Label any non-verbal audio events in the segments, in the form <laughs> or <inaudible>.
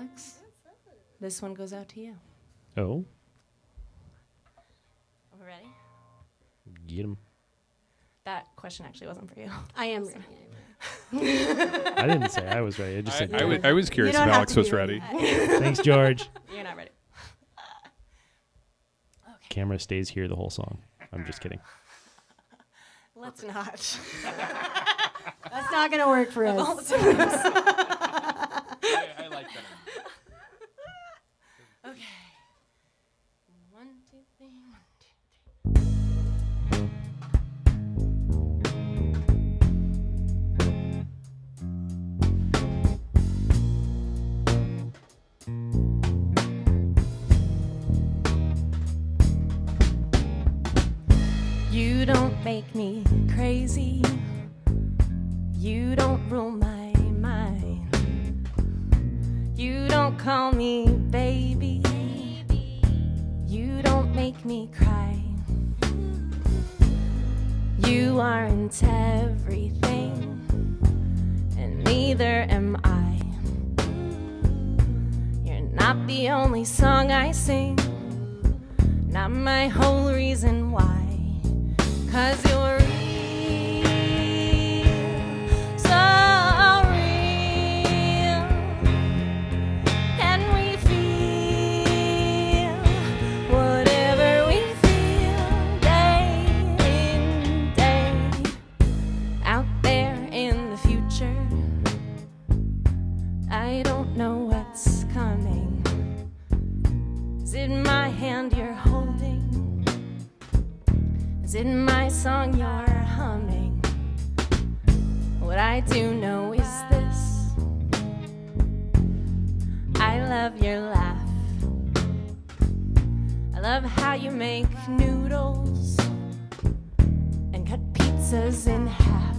Alex, this one goes out to you. Oh, Are we ready? get him. That question actually wasn't for you. I am <laughs> ready. I didn't say I was ready. I just I, said. I, was, I was curious if Alex was ready. <laughs> Thanks, George. You're not ready. <laughs> Camera stays here the whole song. I'm just kidding. Let's not. That's not going to work for us. <laughs> Okay. One, two, three, one, two. You don't make me crazy. You don't rule my. You don't call me baby. You don't make me cry. You aren't everything, and neither am I. You're not the only song I sing, not my whole reason why. Cause you're Is it my hand you're holding? Is it my song you're humming? What I do know is this I love your laugh. I love how you make noodles and cut pizzas in half.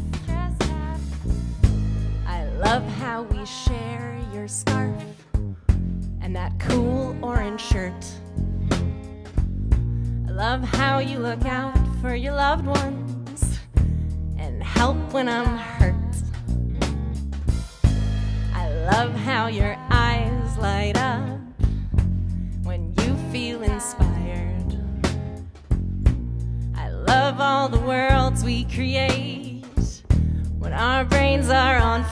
I love how we share your scarf and that cool orange shirt. I love how you look out for your loved ones and help when I'm hurt. I love how your eyes light up when you feel inspired. I love all the worlds we create when our brains are on fire.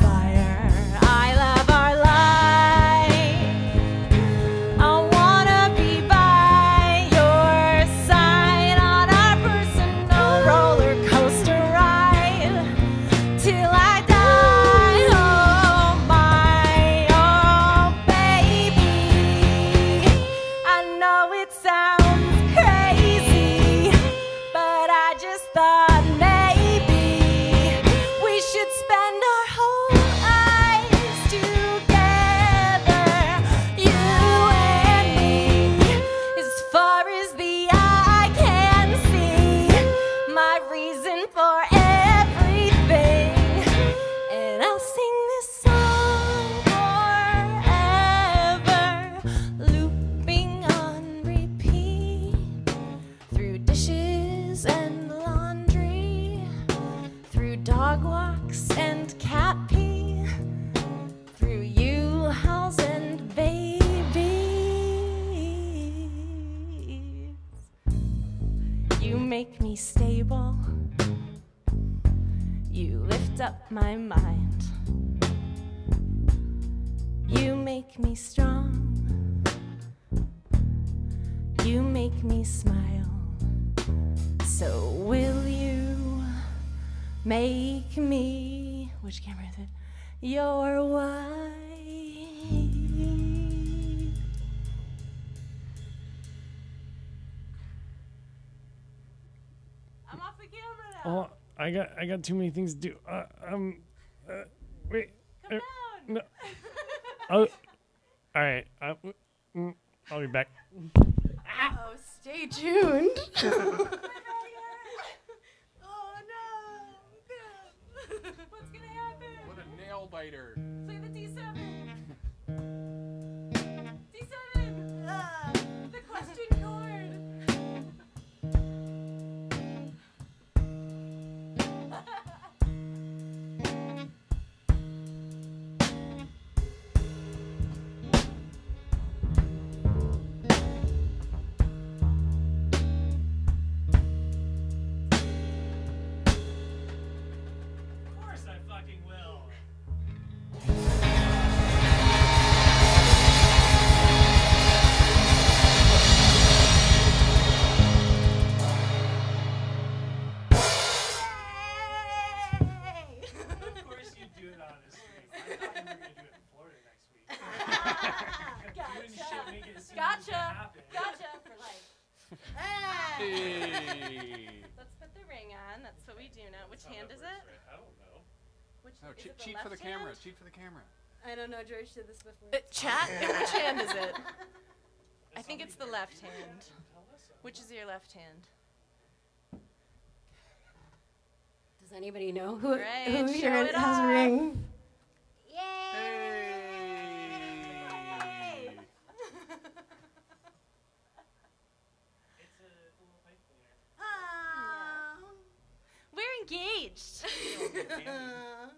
And laundry, through dog walks and cat pee, through U-Hauls and babies. You make me stable. You lift up my mind. You make me strong. You make me smile. So will you make me which camera is it? Your wife. I'm off the camera now. Oh, I got I got too many things to do. Uh, um, uh, wait. Come uh, down. no. <laughs> Oh, all right. Uh, mm, I'll be back. Oh, stay tuned. <laughs> <laughs> nail biter. Play the D7. That's what we do now. Which hand is it? I don't know. Which No, che- cheat for the camera. Cheat for the camera. I don't know. George did this before. Chat, <laughs> which hand is it? I think it's the left hand. Which is your left hand? Does anybody know who, Right, who show here it has off. a ring? Engaged. <laughs> Uh-huh.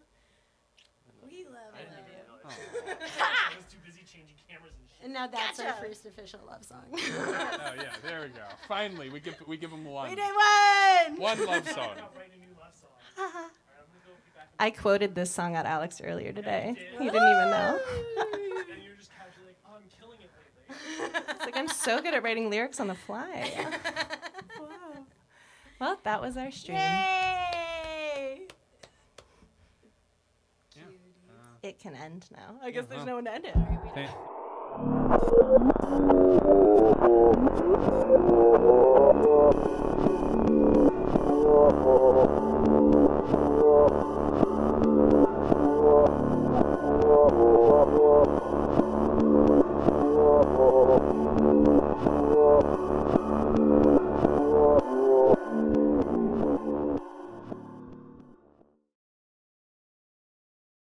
we love I didn't it. even know it. <laughs> <laughs> I was too busy changing cameras and shit. And now that's our first official love song. Oh yeah, there we go. Finally, we give we give them one. we did one. One love song. I'm not writing a new love song. Uh-huh. Alright, I'm gonna go get back in I quoted this song at Alex earlier today. did? You didn't even know. and you're just casually like, oh, I'm killing it lately. It's like I'm so good at writing lyrics on the fly. wow. Well, that was our stream. Yay! Yeah. It can end now. I guess there's uh-huh. no one to end it. Thank- Thank